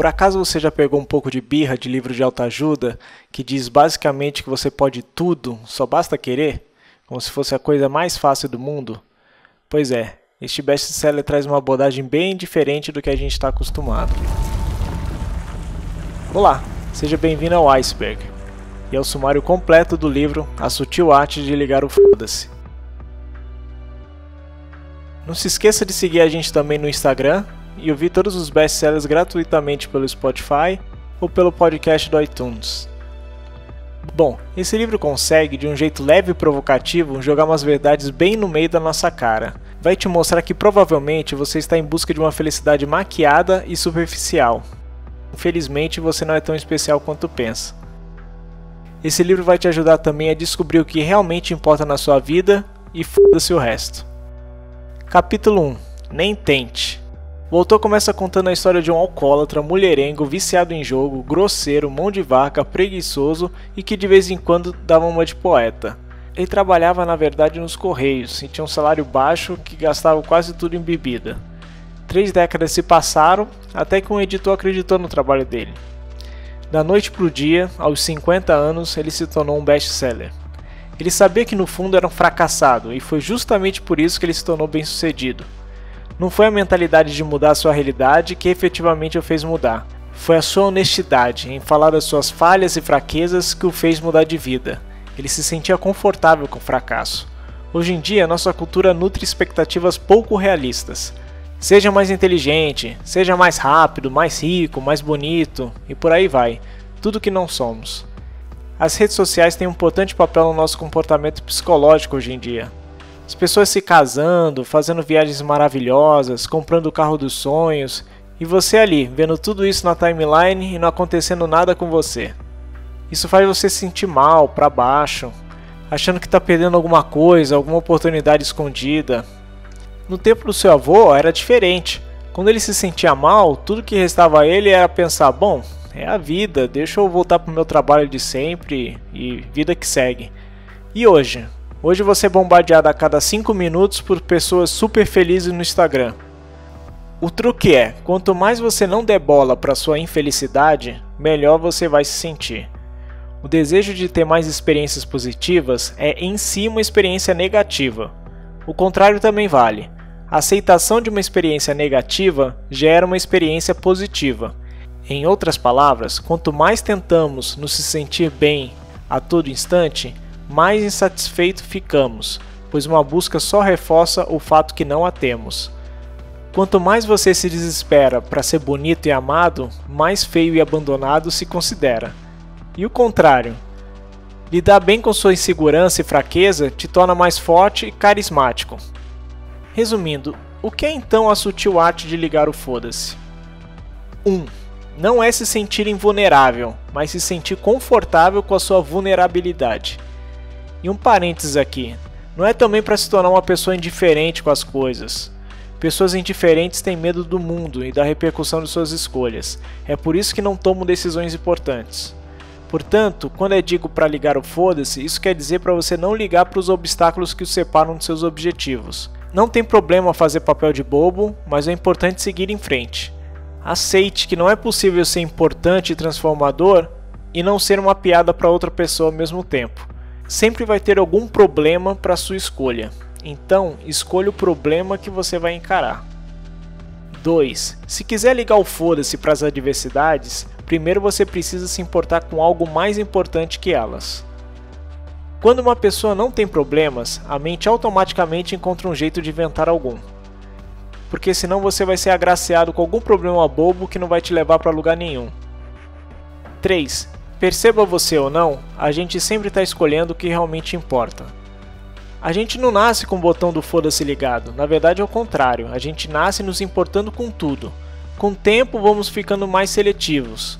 Por acaso você já pegou um pouco de birra de livro de autoajuda que diz basicamente que você pode tudo, só basta querer? Como se fosse a coisa mais fácil do mundo? Pois é, este best-seller traz uma abordagem bem diferente do que a gente está acostumado. Olá, seja bem-vindo ao Iceberg e ao sumário completo do livro A Sutil Arte de Ligar o Foda-se. Não se esqueça de seguir a gente também no Instagram e ouvir todos os best-sellers gratuitamente pelo Spotify ou pelo podcast do iTunes. Bom, esse livro consegue, de um jeito leve e provocativo, jogar umas verdades bem no meio da nossa cara. Vai te mostrar que provavelmente você está em busca de uma felicidade maquiada e superficial. Infelizmente, você não é tão especial quanto pensa. Esse livro vai te ajudar também a descobrir o que realmente importa na sua vida e foda-se o resto. Capítulo 1 Nem tente. Autor começa contando a história de um alcoólatra, mulherengo, viciado em jogo, grosseiro, mão de vaca, preguiçoso e que de vez em quando dava uma de poeta. Ele trabalhava na verdade nos Correios e tinha um salário baixo que gastava quase tudo em bebida. Três décadas se passaram até que um editor acreditou no trabalho dele. Da noite para o dia, aos 50 anos, ele se tornou um best-seller. Ele sabia que no fundo era um fracassado e foi justamente por isso que ele se tornou bem-sucedido. Não foi a mentalidade de mudar a sua realidade que efetivamente o fez mudar. Foi a sua honestidade em falar das suas falhas e fraquezas que o fez mudar de vida. Ele se sentia confortável com o fracasso. Hoje em dia, nossa cultura nutre expectativas pouco realistas. Seja mais inteligente, seja mais rápido, mais rico, mais bonito e por aí vai. Tudo que não somos. As redes sociais têm um importante papel no nosso comportamento psicológico hoje em dia. As pessoas se casando, fazendo viagens maravilhosas, comprando o carro dos sonhos, e você ali, vendo tudo isso na timeline e não acontecendo nada com você. Isso faz você se sentir mal, para baixo, achando que está perdendo alguma coisa, alguma oportunidade escondida. No tempo do seu avô era diferente. Quando ele se sentia mal, tudo que restava a ele era pensar: bom, é a vida, deixa eu voltar para o meu trabalho de sempre e vida que segue. E hoje? Hoje você é bombardeado a cada 5 minutos por pessoas super felizes no Instagram. O truque é, quanto mais você não der bola para sua infelicidade, melhor você vai se sentir. O desejo de ter mais experiências positivas é em si uma experiência negativa. O contrário também vale. A aceitação de uma experiência negativa gera uma experiência positiva. Em outras palavras, quanto mais tentamos nos sentir bem a todo instante, mais insatisfeito ficamos, pois uma busca só reforça o fato que não a temos. Quanto mais você se desespera para ser bonito e amado, mais feio e abandonado se considera. E o contrário. Lidar bem com sua insegurança e fraqueza te torna mais forte e carismático. Resumindo, o que é então a sutil arte de ligar o foda-se? 1. Um, não é se sentir invulnerável, mas se sentir confortável com a sua vulnerabilidade. E um parênteses aqui: não é também para se tornar uma pessoa indiferente com as coisas. Pessoas indiferentes têm medo do mundo e da repercussão de suas escolhas. É por isso que não tomam decisões importantes. Portanto, quando é digo para ligar o foda-se, isso quer dizer para você não ligar para os obstáculos que o separam de seus objetivos. Não tem problema fazer papel de bobo, mas é importante seguir em frente. Aceite que não é possível ser importante e transformador e não ser uma piada para outra pessoa ao mesmo tempo sempre vai ter algum problema para sua escolha. Então, escolha o problema que você vai encarar. 2. Se quiser ligar o foda-se para as adversidades, primeiro você precisa se importar com algo mais importante que elas. Quando uma pessoa não tem problemas, a mente automaticamente encontra um jeito de inventar algum. Porque senão você vai ser agraciado com algum problema bobo que não vai te levar para lugar nenhum. 3. Perceba você ou não, a gente sempre está escolhendo o que realmente importa. A gente não nasce com o botão do foda-se ligado, na verdade é o contrário, a gente nasce nos importando com tudo. Com o tempo vamos ficando mais seletivos.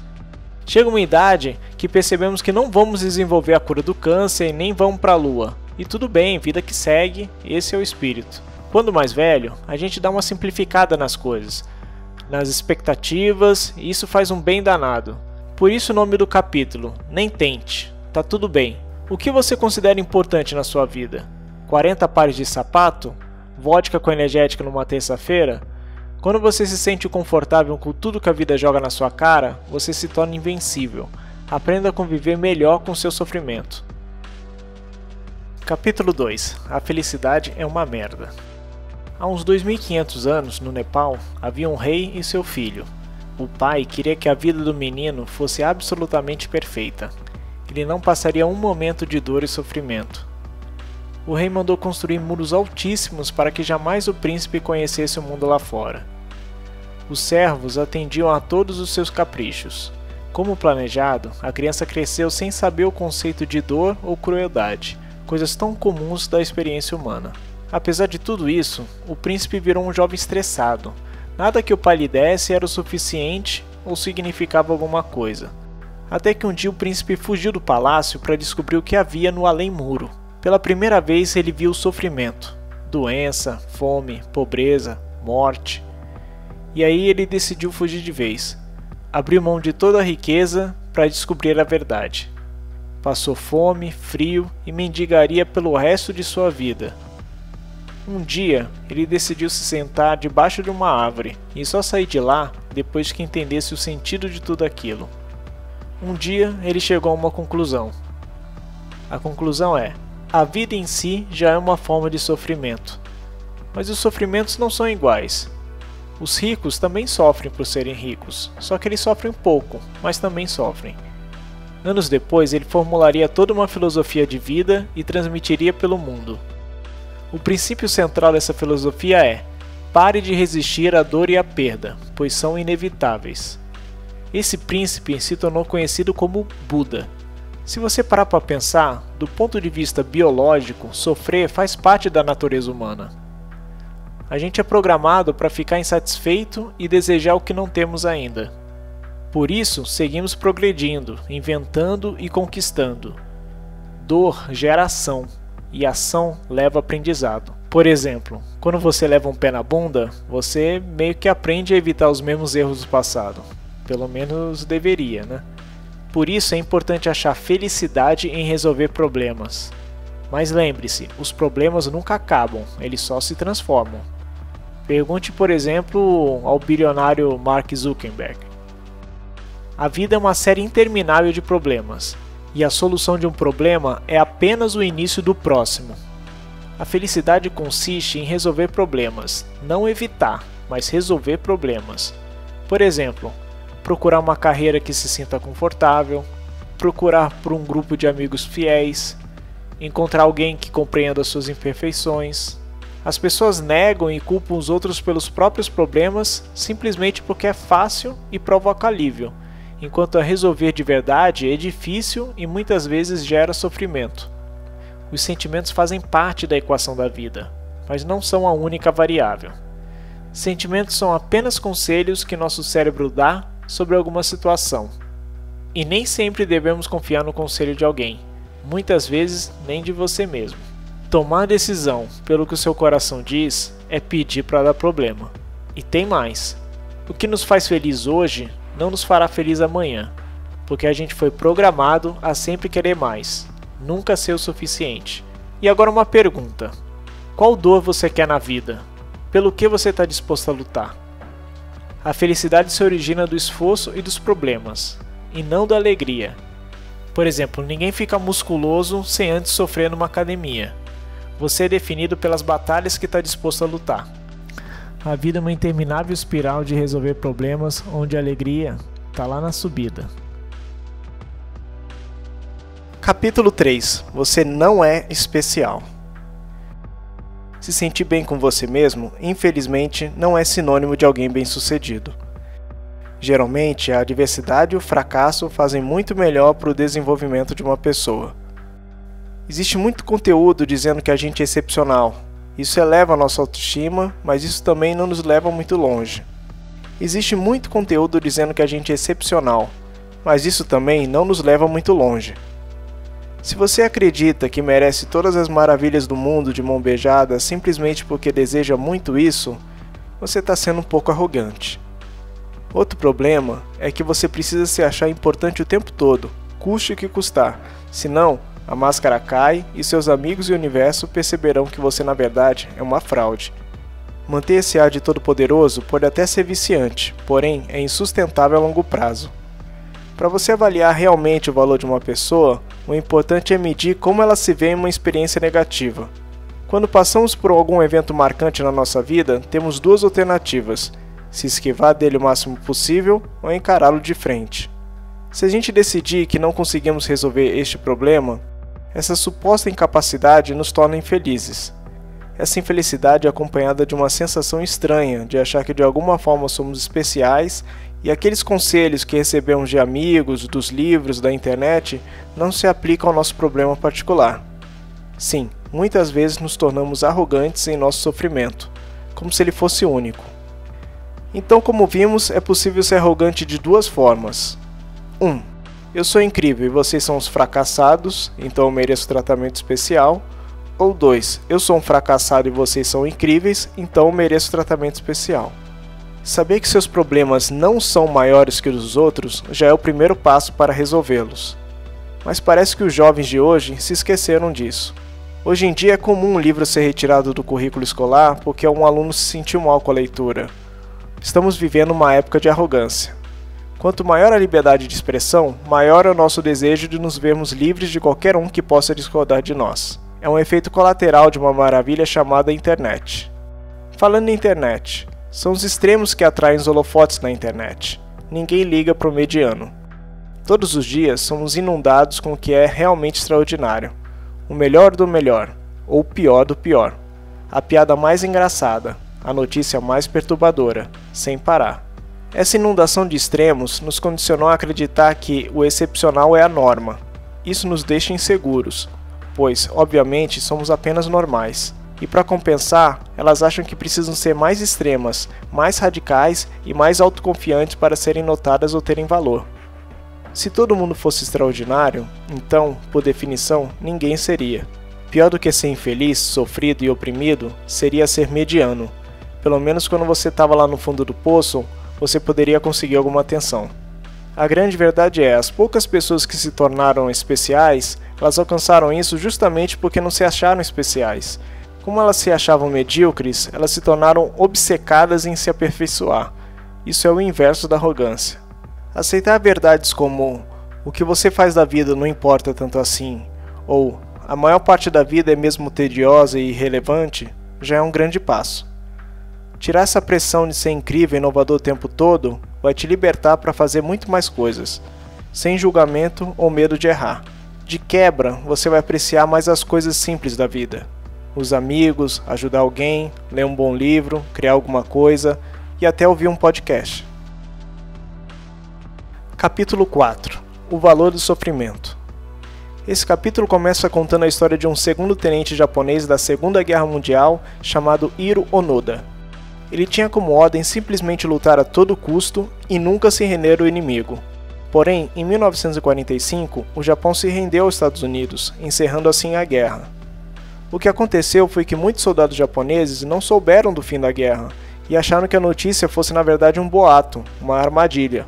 Chega uma idade que percebemos que não vamos desenvolver a cura do câncer e nem vamos para a lua. E tudo bem, vida que segue, esse é o espírito. Quando mais velho, a gente dá uma simplificada nas coisas, nas expectativas, e isso faz um bem danado. Por isso o nome do capítulo, Nem Tente, tá tudo bem. O que você considera importante na sua vida? 40 pares de sapato? Vodka com energética numa terça-feira? Quando você se sente confortável com tudo que a vida joga na sua cara, você se torna invencível. Aprenda a conviver melhor com seu sofrimento. Capítulo 2 A felicidade é uma merda. Há uns 2500 anos, no Nepal, havia um rei e seu filho. O pai queria que a vida do menino fosse absolutamente perfeita. Ele não passaria um momento de dor e sofrimento. O rei mandou construir muros altíssimos para que jamais o príncipe conhecesse o mundo lá fora. Os servos atendiam a todos os seus caprichos. Como planejado, a criança cresceu sem saber o conceito de dor ou crueldade, coisas tão comuns da experiência humana. Apesar de tudo isso, o príncipe virou um jovem estressado. Nada que o pai lhe desse era o suficiente ou significava alguma coisa. Até que um dia o príncipe fugiu do palácio para descobrir o que havia no além-muro. Pela primeira vez ele viu o sofrimento, doença, fome, pobreza, morte. E aí ele decidiu fugir de vez. Abriu mão de toda a riqueza para descobrir a verdade. Passou fome, frio e mendigaria pelo resto de sua vida. Um dia, ele decidiu se sentar debaixo de uma árvore e só sair de lá depois que entendesse o sentido de tudo aquilo. Um dia, ele chegou a uma conclusão. A conclusão é: a vida em si já é uma forma de sofrimento. Mas os sofrimentos não são iguais. Os ricos também sofrem por serem ricos, só que eles sofrem pouco, mas também sofrem. Anos depois, ele formularia toda uma filosofia de vida e transmitiria pelo mundo. O princípio central dessa filosofia é: pare de resistir à dor e à perda, pois são inevitáveis. Esse príncipe se tornou conhecido como Buda, se você parar para pensar, do ponto de vista biológico, sofrer faz parte da natureza humana. A gente é programado para ficar insatisfeito e desejar o que não temos ainda. Por isso, seguimos progredindo, inventando e conquistando. Dor gera ação, e ação leva aprendizado. Por exemplo, quando você leva um pé na bunda, você meio que aprende a evitar os mesmos erros do passado. Pelo menos deveria, né? Por isso é importante achar felicidade em resolver problemas. Mas lembre-se, os problemas nunca acabam, eles só se transformam. Pergunte, por exemplo, ao bilionário Mark Zuckerberg. A vida é uma série interminável de problemas, e a solução de um problema é apenas o início do próximo. A felicidade consiste em resolver problemas, não evitar, mas resolver problemas. Por exemplo, procurar uma carreira que se sinta confortável, procurar por um grupo de amigos fiéis, encontrar alguém que compreenda suas imperfeições. As pessoas negam e culpam os outros pelos próprios problemas simplesmente porque é fácil e provoca alívio, enquanto a resolver de verdade é difícil e muitas vezes gera sofrimento. Os sentimentos fazem parte da equação da vida, mas não são a única variável. Sentimentos são apenas conselhos que nosso cérebro dá sobre alguma situação. E nem sempre devemos confiar no conselho de alguém, muitas vezes nem de você mesmo. Tomar decisão pelo que o seu coração diz é pedir para dar problema. E tem mais: o que nos faz feliz hoje não nos fará feliz amanhã, porque a gente foi programado a sempre querer mais, nunca ser o suficiente. E agora uma pergunta: qual dor você quer na vida? Pelo que você está disposto a lutar? A felicidade se origina do esforço e dos problemas, e não da alegria. Por exemplo, ninguém fica musculoso sem antes sofrer numa academia. Você é definido pelas batalhas que está disposto a lutar. A vida é uma interminável espiral de resolver problemas onde a alegria está lá na subida. Capítulo 3 Você não é especial. Se sentir bem com você mesmo, infelizmente, não é sinônimo de alguém bem-sucedido. Geralmente, a adversidade e o fracasso fazem muito melhor para o desenvolvimento de uma pessoa. Existe muito conteúdo dizendo que a gente é excepcional. Isso eleva a nossa autoestima, mas isso também não nos leva muito longe. Existe muito conteúdo dizendo que a gente é excepcional, mas isso também não nos leva muito longe. Se você acredita que merece todas as maravilhas do mundo de mão beijada simplesmente porque deseja muito isso, você está sendo um pouco arrogante. Outro problema é que você precisa se achar importante o tempo todo, custe o que custar, senão a máscara cai e seus amigos e o universo perceberão que você na verdade é uma fraude. Manter esse ar de todo-poderoso pode até ser viciante, porém é insustentável a longo prazo. Para você avaliar realmente o valor de uma pessoa, o importante é medir como ela se vê em uma experiência negativa. Quando passamos por algum evento marcante na nossa vida, temos duas alternativas: se esquivar dele o máximo possível ou encará-lo de frente. Se a gente decidir que não conseguimos resolver este problema, essa suposta incapacidade nos torna infelizes. Essa infelicidade é acompanhada de uma sensação estranha de achar que de alguma forma somos especiais e aqueles conselhos que recebemos de amigos, dos livros, da internet não se aplicam ao nosso problema particular. Sim, muitas vezes nos tornamos arrogantes em nosso sofrimento, como se ele fosse único. Então, como vimos, é possível ser arrogante de duas formas. 1. Um, eu sou incrível e vocês são os fracassados, então eu mereço tratamento especial. Ou 2. Eu sou um fracassado e vocês são incríveis, então eu mereço tratamento especial. Saber que seus problemas não são maiores que os dos outros já é o primeiro passo para resolvê-los. Mas parece que os jovens de hoje se esqueceram disso. Hoje em dia é comum um livro ser retirado do currículo escolar porque um aluno se sentiu mal com a leitura. Estamos vivendo uma época de arrogância. Quanto maior a liberdade de expressão, maior é o nosso desejo de nos vermos livres de qualquer um que possa discordar de nós. É um efeito colateral de uma maravilha chamada internet. Falando em internet, são os extremos que atraem os holofotes na internet. Ninguém liga pro mediano. Todos os dias somos inundados com o que é realmente extraordinário. O melhor do melhor, ou o pior do pior. A piada mais engraçada, a notícia mais perturbadora, sem parar. Essa inundação de extremos nos condicionou a acreditar que o excepcional é a norma. Isso nos deixa inseguros, pois, obviamente, somos apenas normais. E para compensar, elas acham que precisam ser mais extremas, mais radicais e mais autoconfiantes para serem notadas ou terem valor. Se todo mundo fosse extraordinário, então, por definição, ninguém seria. Pior do que ser infeliz, sofrido e oprimido seria ser mediano. Pelo menos quando você estava lá no fundo do poço, você poderia conseguir alguma atenção. A grande verdade é, as poucas pessoas que se tornaram especiais, elas alcançaram isso justamente porque não se acharam especiais. Como elas se achavam medíocres, elas se tornaram obcecadas em se aperfeiçoar. Isso é o inverso da arrogância. Aceitar verdades como o que você faz da vida não importa tanto assim, ou a maior parte da vida é mesmo tediosa e irrelevante, já é um grande passo. Tirar essa pressão de ser incrível e inovador o tempo todo vai te libertar para fazer muito mais coisas, sem julgamento ou medo de errar. De quebra, você vai apreciar mais as coisas simples da vida. Os amigos, ajudar alguém, ler um bom livro, criar alguma coisa e até ouvir um podcast. Capítulo 4 O valor do sofrimento. Esse capítulo começa contando a história de um segundo tenente japonês da Segunda Guerra Mundial chamado Hiro Onoda, ele tinha como ordem simplesmente lutar a todo custo e nunca se render ao inimigo. Porém, em 1945, o Japão se rendeu aos Estados Unidos, encerrando assim a guerra. O que aconteceu foi que muitos soldados japoneses não souberam do fim da guerra e acharam que a notícia fosse na verdade um boato, uma armadilha.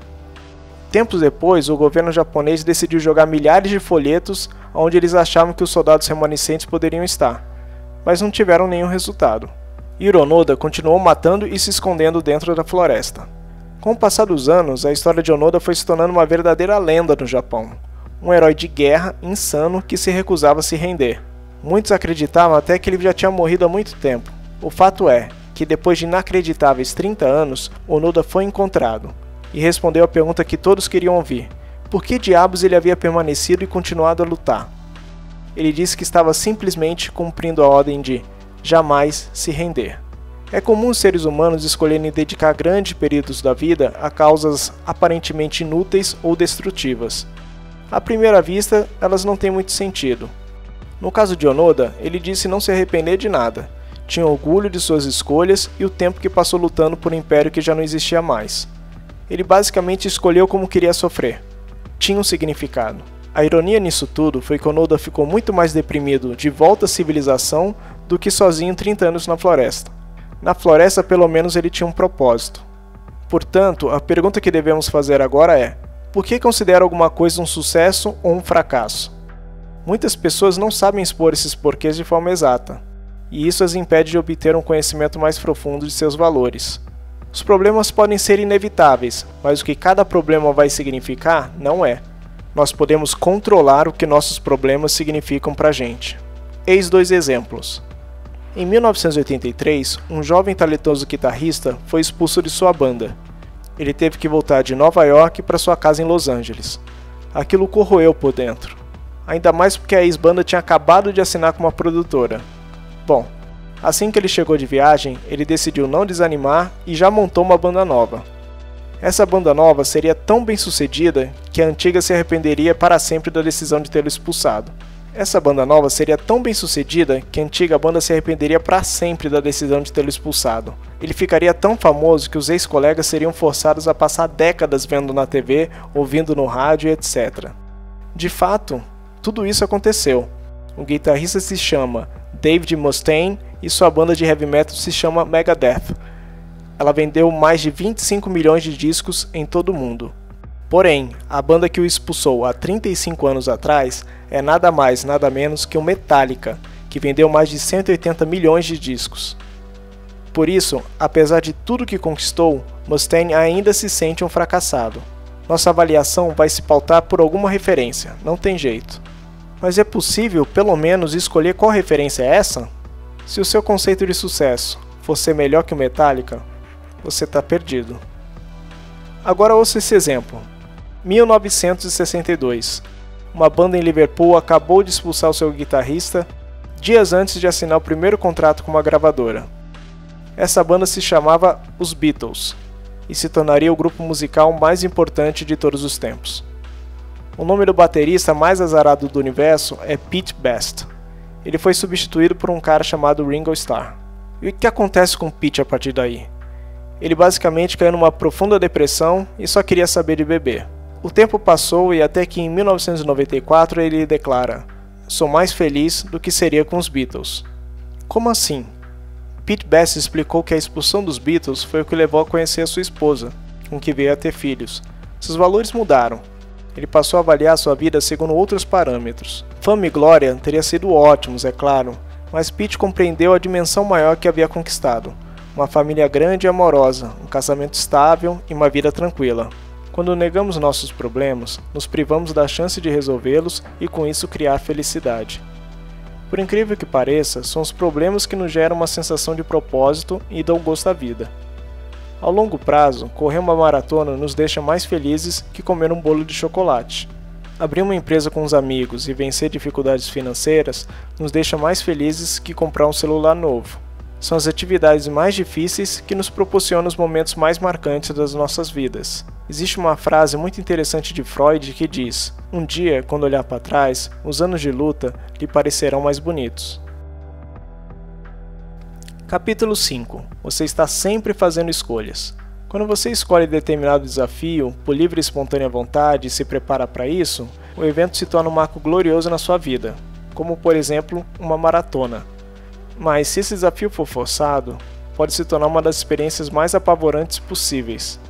Tempos depois, o governo japonês decidiu jogar milhares de folhetos onde eles achavam que os soldados remanescentes poderiam estar, mas não tiveram nenhum resultado. Hironoda continuou matando e se escondendo dentro da floresta. Com o passar dos anos, a história de Onoda foi se tornando uma verdadeira lenda no Japão. Um herói de guerra insano que se recusava a se render. Muitos acreditavam até que ele já tinha morrido há muito tempo. O fato é que depois de inacreditáveis 30 anos, Onoda foi encontrado e respondeu a pergunta que todos queriam ouvir: por que diabos ele havia permanecido e continuado a lutar? Ele disse que estava simplesmente cumprindo a ordem de jamais se render. É comum os seres humanos escolherem dedicar grandes períodos da vida a causas aparentemente inúteis ou destrutivas. À primeira vista, elas não têm muito sentido. No caso de Onoda, ele disse não se arrepender de nada. Tinha orgulho de suas escolhas e o tempo que passou lutando por um império que já não existia mais. Ele basicamente escolheu como queria sofrer. Tinha um significado. A ironia nisso tudo foi que Onoda ficou muito mais deprimido de volta à civilização do que sozinho 30 anos na floresta. Na floresta, pelo menos, ele tinha um propósito. Portanto, a pergunta que devemos fazer agora é: por que considera alguma coisa um sucesso ou um fracasso? Muitas pessoas não sabem expor esses porquês de forma exata. e isso as impede de obter um conhecimento mais profundo de seus valores. Os problemas podem ser inevitáveis, mas o que cada problema vai significar não é. Nós podemos controlar o que nossos problemas significam para a gente. Eis dois exemplos. Em 1983, um jovem talentoso guitarrista foi expulso de sua banda. Ele teve que voltar de Nova York para sua casa em Los Angeles. Aquilo corroeu por dentro. Ainda mais porque a ex-banda tinha acabado de assinar com uma produtora. Bom, assim que ele chegou de viagem, ele decidiu não desanimar e já montou uma banda nova. Essa banda nova seria tão bem sucedida que a antiga se arrependeria para sempre da decisão de tê-lo expulsado. Essa banda nova seria tão bem sucedida que a antiga banda se arrependeria para sempre da decisão de tê-lo expulsado. Ele ficaria tão famoso que os ex-colegas seriam forçados a passar décadas vendo na TV, ouvindo no rádio etc. De fato, tudo isso aconteceu. O guitarrista se chama David Mustaine e sua banda de heavy metal se chama Megadeth. Ela vendeu mais de 25 milhões de discos em todo o mundo. Porém, a banda que o expulsou há 35 anos atrás é nada mais, nada menos que o Metallica, que vendeu mais de 180 milhões de discos. Por isso, apesar de tudo que conquistou, Mustaine ainda se sente um fracassado. Nossa avaliação vai se pautar por alguma referência, não tem jeito. Mas é possível, pelo menos, escolher qual referência é essa? Se o seu conceito de sucesso for ser melhor que o Metallica, você está perdido. Agora ouça esse exemplo. 1962. Uma banda em Liverpool acabou de expulsar o seu guitarrista dias antes de assinar o primeiro contrato com uma gravadora. Essa banda se chamava Os Beatles e se tornaria o grupo musical mais importante de todos os tempos. O nome do baterista mais azarado do universo é Pete Best. Ele foi substituído por um cara chamado Ringo Starr. E o que acontece com Pete a partir daí? Ele basicamente caiu numa profunda depressão e só queria saber de beber. O tempo passou e até que em 1994 ele declara: Sou mais feliz do que seria com os Beatles. Como assim? Pete Best explicou que a expulsão dos Beatles foi o que levou a conhecer a sua esposa, com quem veio a ter filhos. Seus valores mudaram. Ele passou a avaliar sua vida segundo outros parâmetros. Fama e glória teriam sido ótimos, é claro, mas Pete compreendeu a dimensão maior que havia conquistado: uma família grande e amorosa, um casamento estável e uma vida tranquila. Quando negamos nossos problemas, nos privamos da chance de resolvê-los e com isso criar felicidade. Por incrível que pareça, são os problemas que nos geram uma sensação de propósito e dão gosto à vida. Ao longo prazo, correr uma maratona nos deixa mais felizes que comer um bolo de chocolate. Abrir uma empresa com os amigos e vencer dificuldades financeiras nos deixa mais felizes que comprar um celular novo são as atividades mais difíceis que nos proporcionam os momentos mais marcantes das nossas vidas. Existe uma frase muito interessante de Freud que diz: Um dia, quando olhar para trás, os anos de luta lhe parecerão mais bonitos. Capítulo 5 Você está sempre fazendo escolhas. Quando você escolhe determinado desafio por livre e espontânea vontade e se prepara para isso, o evento se torna um marco glorioso na sua vida, como por exemplo uma maratona. Mas se esse desafio for forçado, pode se tornar uma das experiências mais apavorantes possíveis.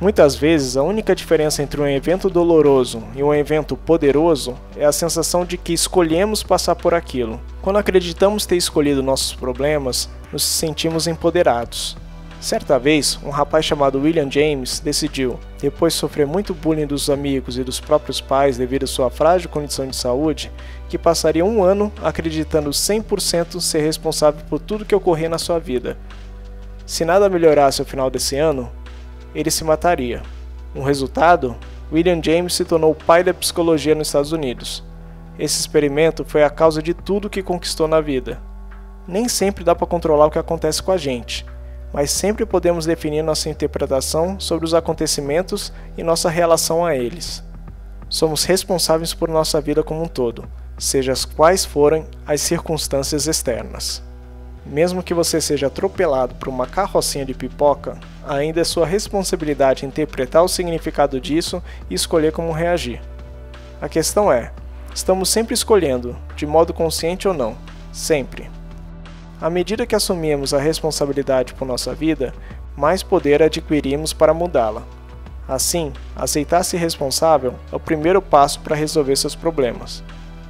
Muitas vezes, a única diferença entre um evento doloroso e um evento poderoso é a sensação de que escolhemos passar por aquilo. Quando acreditamos ter escolhido nossos problemas, nos sentimos empoderados. Certa vez, um rapaz chamado William James decidiu, depois de sofrer muito bullying dos amigos e dos próprios pais devido à sua frágil condição de saúde, que passaria um ano acreditando 100% ser responsável por tudo que ocorria na sua vida. Se nada melhorasse ao final desse ano, ele se mataria. Um resultado? William James se tornou o pai da psicologia nos Estados Unidos. Esse experimento foi a causa de tudo que conquistou na vida. Nem sempre dá para controlar o que acontece com a gente mas sempre podemos definir nossa interpretação sobre os acontecimentos e nossa relação a eles. Somos responsáveis por nossa vida como um todo, seja as quais forem as circunstâncias externas. Mesmo que você seja atropelado por uma carrocinha de pipoca, ainda é sua responsabilidade interpretar o significado disso e escolher como reagir. A questão é: estamos sempre escolhendo, de modo consciente ou não, sempre. À medida que assumimos a responsabilidade por nossa vida, mais poder adquirimos para mudá-la. Assim, aceitar-se responsável é o primeiro passo para resolver seus problemas.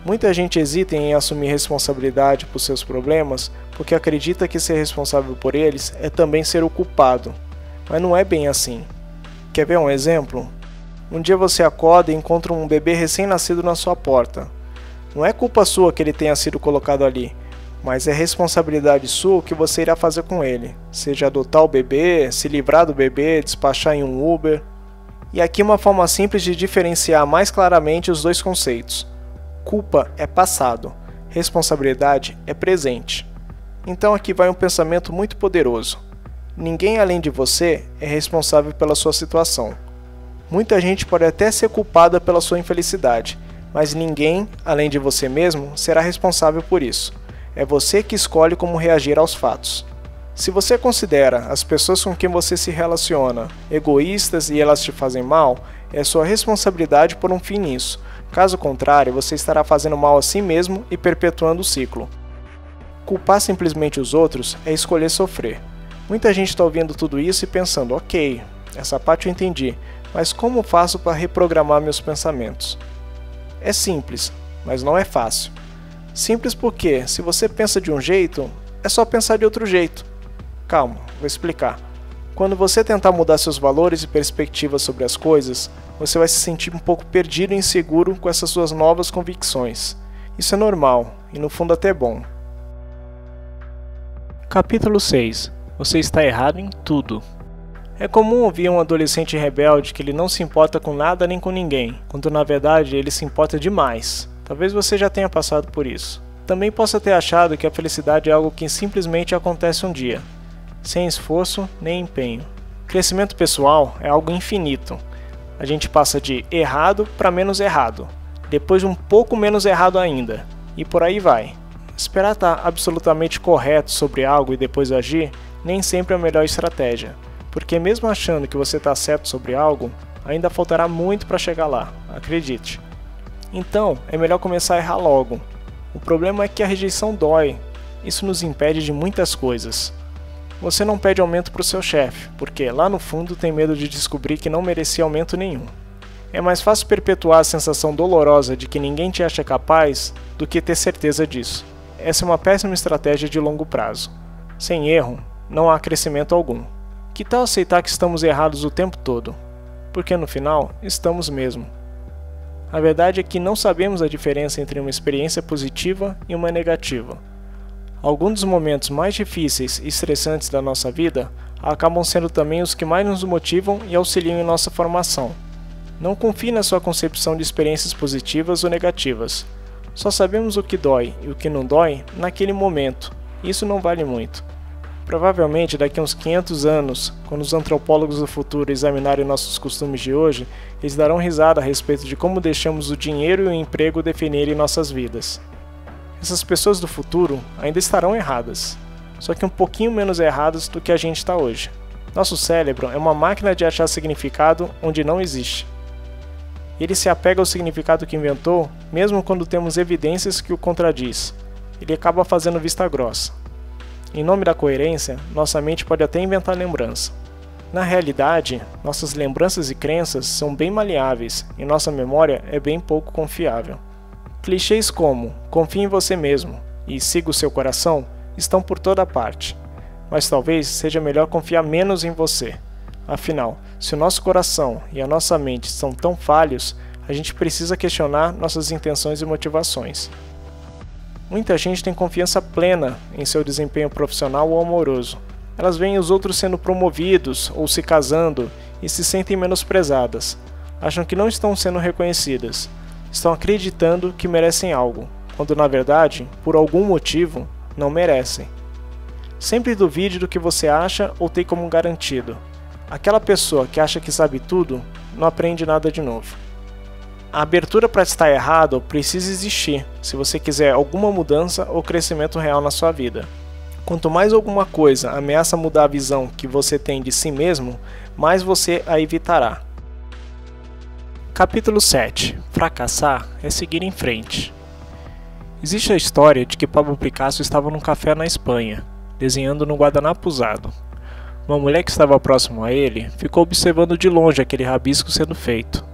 Muita gente hesita em assumir responsabilidade por seus problemas porque acredita que ser responsável por eles é também ser o culpado. Mas não é bem assim. Quer ver um exemplo? Um dia você acorda e encontra um bebê recém-nascido na sua porta. Não é culpa sua que ele tenha sido colocado ali, mas é responsabilidade sua o que você irá fazer com ele, seja adotar o bebê, se livrar do bebê, despachar em um Uber. E aqui uma forma simples de diferenciar mais claramente os dois conceitos. Culpa é passado, responsabilidade é presente. Então aqui vai um pensamento muito poderoso. Ninguém além de você é responsável pela sua situação. Muita gente pode até ser culpada pela sua infelicidade, mas ninguém, além de você mesmo, será responsável por isso. É você que escolhe como reagir aos fatos. Se você considera as pessoas com quem você se relaciona egoístas e elas te fazem mal, é sua responsabilidade por um fim nisso, Caso contrário, você estará fazendo mal a si mesmo e perpetuando o ciclo. Culpar simplesmente os outros é escolher sofrer. Muita gente está ouvindo tudo isso e pensando: ok, essa parte eu entendi, mas como faço para reprogramar meus pensamentos? É simples, mas não é fácil. Simples porque, se você pensa de um jeito, é só pensar de outro jeito. Calma, vou explicar. Quando você tentar mudar seus valores e perspectivas sobre as coisas, você vai se sentir um pouco perdido e inseguro com essas suas novas convicções. Isso é normal e no fundo até bom. Capítulo 6 Você está errado em tudo. É comum ouvir um adolescente rebelde que ele não se importa com nada nem com ninguém, quando na verdade ele se importa demais. Talvez você já tenha passado por isso. Também possa ter achado que a felicidade é algo que simplesmente acontece um dia, sem esforço nem empenho. Crescimento pessoal é algo infinito, a gente passa de errado para menos errado, depois de um pouco menos errado ainda, e por aí vai. Esperar estar tá absolutamente correto sobre algo e depois agir nem sempre é a melhor estratégia, porque mesmo achando que você está certo sobre algo, ainda faltará muito para chegar lá, acredite. Então, é melhor começar a errar logo. O problema é que a rejeição dói, isso nos impede de muitas coisas. Você não pede aumento para o seu chefe, porque lá no fundo tem medo de descobrir que não merecia aumento nenhum. É mais fácil perpetuar a sensação dolorosa de que ninguém te acha capaz do que ter certeza disso. Essa é uma péssima estratégia de longo prazo. Sem erro, não há crescimento algum. Que tal aceitar que estamos errados o tempo todo? Porque no final, estamos mesmo. A verdade é que não sabemos a diferença entre uma experiência positiva e uma negativa. Alguns dos momentos mais difíceis e estressantes da nossa vida acabam sendo também os que mais nos motivam e auxiliam em nossa formação. Não confie na sua concepção de experiências positivas ou negativas. Só sabemos o que dói e o que não dói naquele momento. Isso não vale muito. Provavelmente daqui a uns 500 anos, quando os antropólogos do futuro examinarem nossos costumes de hoje, eles darão risada a respeito de como deixamos o dinheiro e o emprego definirem nossas vidas essas pessoas do futuro ainda estarão erradas, só que um pouquinho menos erradas do que a gente está hoje. Nosso cérebro é uma máquina de achar significado onde não existe. Ele se apega ao significado que inventou, mesmo quando temos evidências que o contradiz. Ele acaba fazendo vista grossa. Em nome da coerência, nossa mente pode até inventar lembrança. Na realidade, nossas lembranças e crenças são bem maleáveis e nossa memória é bem pouco confiável. Clichês como confie em você mesmo e siga o seu coração estão por toda parte, mas talvez seja melhor confiar menos em você. Afinal, se o nosso coração e a nossa mente são tão falhos, a gente precisa questionar nossas intenções e motivações. Muita gente tem confiança plena em seu desempenho profissional ou amoroso. Elas veem os outros sendo promovidos ou se casando e se sentem menosprezadas. Acham que não estão sendo reconhecidas estão acreditando que merecem algo, quando na verdade, por algum motivo, não merecem. Sempre duvide do que você acha ou tem como garantido. Aquela pessoa que acha que sabe tudo não aprende nada de novo. A abertura para estar errado precisa existir se você quiser alguma mudança ou crescimento real na sua vida. Quanto mais alguma coisa ameaça mudar a visão que você tem de si mesmo, mais você a evitará. Capítulo 7 Fracassar é seguir em frente. Existe a história de que Pablo Picasso estava num café na Espanha, desenhando num guardanapo usado. Uma mulher que estava próximo a ele ficou observando de longe aquele rabisco sendo feito.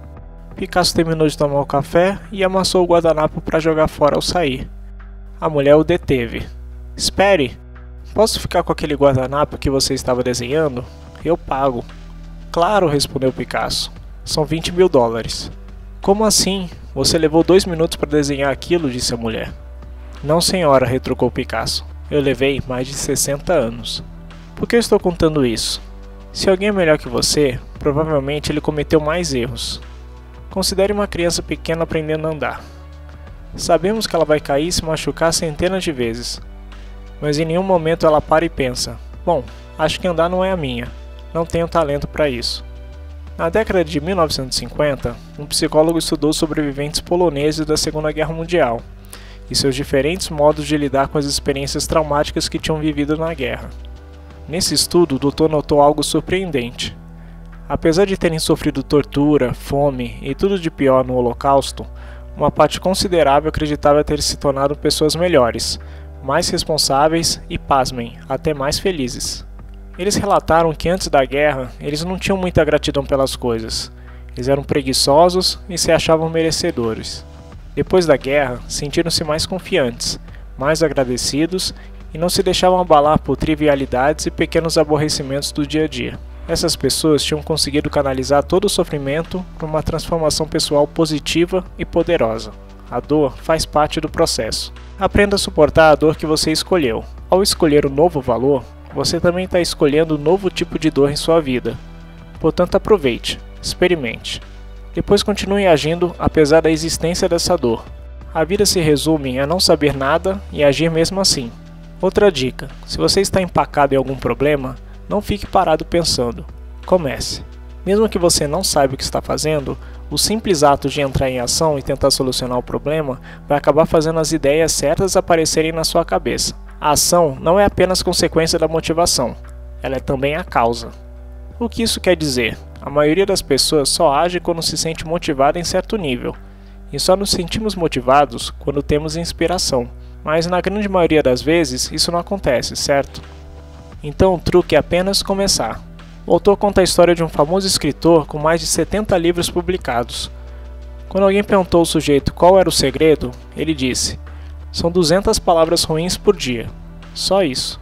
Picasso terminou de tomar o café e amassou o guardanapo para jogar fora ao sair. A mulher o deteve. Espere! Posso ficar com aquele guardanapo que você estava desenhando? Eu pago. Claro, respondeu Picasso. São 20 mil dólares. Como assim? Você levou dois minutos para desenhar aquilo, disse a mulher. Não, senhora, retrucou Picasso. Eu levei mais de 60 anos. Por que eu estou contando isso? Se alguém é melhor que você, provavelmente ele cometeu mais erros. Considere uma criança pequena aprendendo a andar. Sabemos que ela vai cair e se machucar centenas de vezes, mas em nenhum momento ela para e pensa: Bom, acho que andar não é a minha, não tenho talento para isso. Na década de 1950, um psicólogo estudou sobreviventes poloneses da Segunda Guerra Mundial e seus diferentes modos de lidar com as experiências traumáticas que tinham vivido na guerra. Nesse estudo, o doutor notou algo surpreendente. Apesar de terem sofrido tortura, fome e tudo de pior no Holocausto, uma parte considerável acreditava ter se tornado pessoas melhores, mais responsáveis e, pasmem, até mais felizes. Eles relataram que antes da guerra eles não tinham muita gratidão pelas coisas, eles eram preguiçosos e se achavam merecedores. Depois da guerra, sentiram-se mais confiantes, mais agradecidos e não se deixavam abalar por trivialidades e pequenos aborrecimentos do dia a dia. Essas pessoas tinham conseguido canalizar todo o sofrimento para uma transformação pessoal positiva e poderosa. A dor faz parte do processo. Aprenda a suportar a dor que você escolheu. Ao escolher o um novo valor, você também está escolhendo um novo tipo de dor em sua vida. Portanto, aproveite, experimente. Depois continue agindo apesar da existência dessa dor. A vida se resume a não saber nada e agir mesmo assim. Outra dica: se você está empacado em algum problema, não fique parado pensando. Comece. Mesmo que você não saiba o que está fazendo, o simples ato de entrar em ação e tentar solucionar o problema vai acabar fazendo as ideias certas aparecerem na sua cabeça. A ação não é apenas consequência da motivação, ela é também a causa. O que isso quer dizer? A maioria das pessoas só age quando se sente motivada em certo nível, e só nos sentimos motivados quando temos inspiração. Mas na grande maioria das vezes isso não acontece, certo? Então o truque é apenas começar. O autor conta a história de um famoso escritor com mais de 70 livros publicados. Quando alguém perguntou ao sujeito qual era o segredo, ele disse: São 200 palavras ruins por dia. Só isso.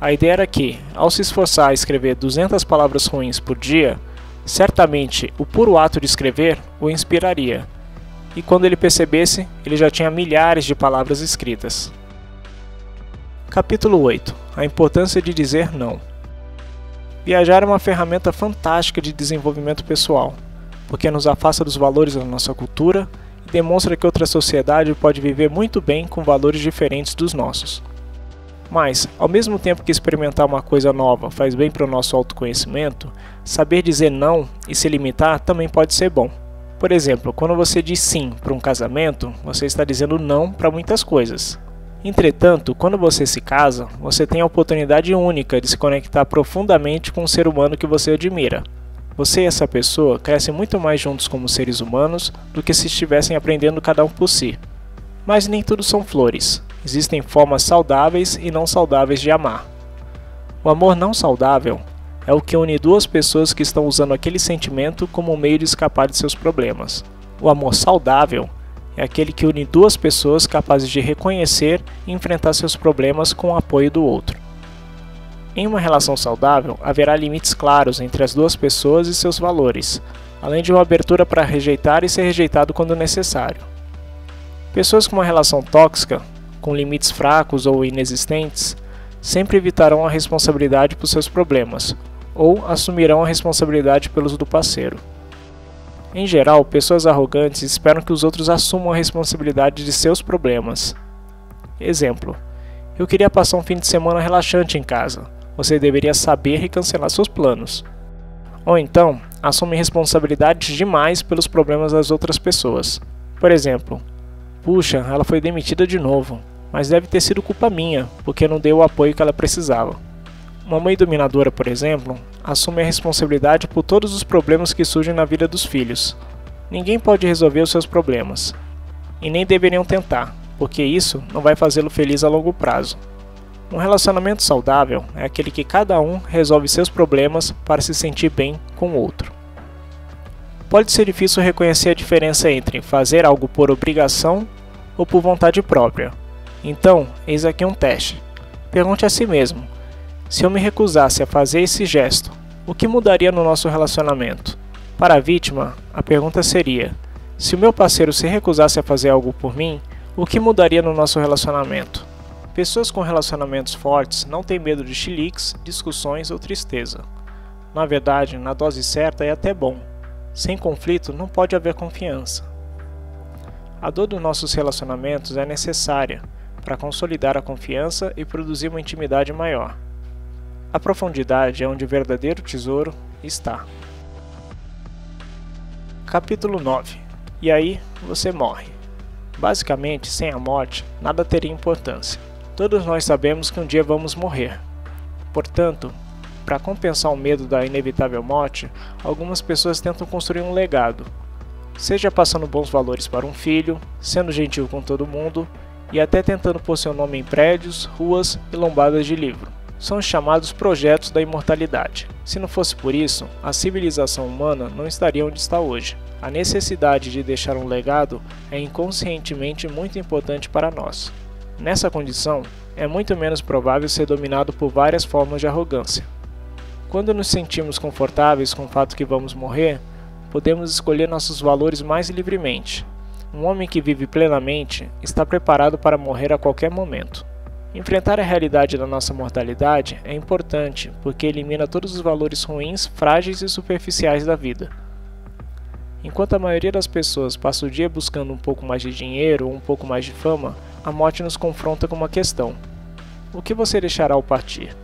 A ideia era que, ao se esforçar a escrever 200 palavras ruins por dia, certamente o puro ato de escrever o inspiraria. E quando ele percebesse, ele já tinha milhares de palavras escritas. Capítulo 8 A importância de dizer não. Viajar é uma ferramenta fantástica de desenvolvimento pessoal, porque nos afasta dos valores da nossa cultura e demonstra que outra sociedade pode viver muito bem com valores diferentes dos nossos. Mas, ao mesmo tempo que experimentar uma coisa nova faz bem para o nosso autoconhecimento, saber dizer não e se limitar também pode ser bom. Por exemplo, quando você diz sim para um casamento, você está dizendo não para muitas coisas. Entretanto, quando você se casa, você tem a oportunidade única de se conectar profundamente com um ser humano que você admira. Você e essa pessoa crescem muito mais juntos como seres humanos do que se estivessem aprendendo cada um por si. Mas nem tudo são flores. Existem formas saudáveis e não saudáveis de amar. O amor não saudável é o que une duas pessoas que estão usando aquele sentimento como um meio de escapar de seus problemas. O amor saudável é aquele que une duas pessoas capazes de reconhecer e enfrentar seus problemas com o apoio do outro. Em uma relação saudável, haverá limites claros entre as duas pessoas e seus valores, além de uma abertura para rejeitar e ser rejeitado quando necessário. Pessoas com uma relação tóxica, com limites fracos ou inexistentes, sempre evitarão a responsabilidade por seus problemas, ou assumirão a responsabilidade pelos do parceiro. Em geral, pessoas arrogantes esperam que os outros assumam a responsabilidade de seus problemas. Exemplo: Eu queria passar um fim de semana relaxante em casa. Você deveria saber e cancelar seus planos. Ou então, assume responsabilidade demais pelos problemas das outras pessoas. Por exemplo: Puxa, ela foi demitida de novo, mas deve ter sido culpa minha, porque não deu o apoio que ela precisava. Uma mãe dominadora, por exemplo, assume a responsabilidade por todos os problemas que surgem na vida dos filhos. Ninguém pode resolver os seus problemas. E nem deveriam tentar, porque isso não vai fazê-lo feliz a longo prazo. Um relacionamento saudável é aquele que cada um resolve seus problemas para se sentir bem com o outro. Pode ser difícil reconhecer a diferença entre fazer algo por obrigação ou por vontade própria. Então, eis aqui um teste. Pergunte a si mesmo: se eu me recusasse a fazer esse gesto, o que mudaria no nosso relacionamento? Para a vítima, a pergunta seria: se o meu parceiro se recusasse a fazer algo por mim, o que mudaria no nosso relacionamento? Pessoas com relacionamentos fortes não têm medo de chiliques, discussões ou tristeza. Na verdade, na dose certa é até bom. Sem conflito não pode haver confiança. A dor dos nossos relacionamentos é necessária para consolidar a confiança e produzir uma intimidade maior. A profundidade é onde o verdadeiro tesouro está. Capítulo 9 E aí você morre. Basicamente, sem a morte, nada teria importância. Todos nós sabemos que um dia vamos morrer. Portanto, para compensar o medo da inevitável morte, algumas pessoas tentam construir um legado, seja passando bons valores para um filho, sendo gentil com todo mundo e até tentando pôr seu nome em prédios, ruas e lombadas de livro. São os chamados projetos da imortalidade. Se não fosse por isso, a civilização humana não estaria onde está hoje. A necessidade de deixar um legado é inconscientemente muito importante para nós. Nessa condição, é muito menos provável ser dominado por várias formas de arrogância. Quando nos sentimos confortáveis com o fato que vamos morrer, podemos escolher nossos valores mais livremente. Um homem que vive plenamente está preparado para morrer a qualquer momento. Enfrentar a realidade da nossa mortalidade é importante porque elimina todos os valores ruins, frágeis e superficiais da vida. Enquanto a maioria das pessoas passa o dia buscando um pouco mais de dinheiro ou um pouco mais de fama, a morte nos confronta com uma questão: o que você deixará ao partir?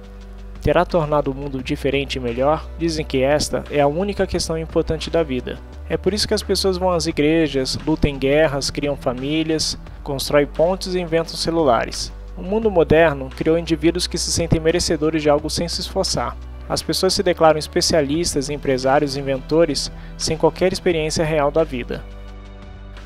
Terá tornado o mundo diferente e melhor? Dizem que esta é a única questão importante da vida. É por isso que as pessoas vão às igrejas, lutam em guerras, criam famílias, constroem pontes e inventam celulares. O mundo moderno criou indivíduos que se sentem merecedores de algo sem se esforçar. As pessoas se declaram especialistas, empresários, inventores, sem qualquer experiência real da vida.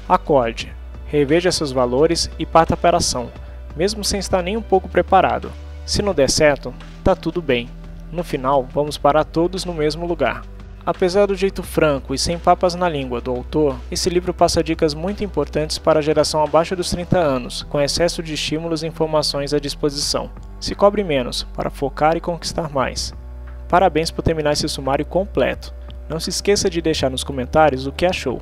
Acorde reveja seus valores e parta para a ação, mesmo sem estar nem um pouco preparado. Se não der certo, tá tudo bem. No final, vamos parar todos no mesmo lugar. Apesar do jeito franco e sem papas na língua do autor, esse livro passa dicas muito importantes para a geração abaixo dos 30 anos, com excesso de estímulos e informações à disposição. Se cobre menos, para focar e conquistar mais. Parabéns por terminar esse sumário completo. Não se esqueça de deixar nos comentários o que achou.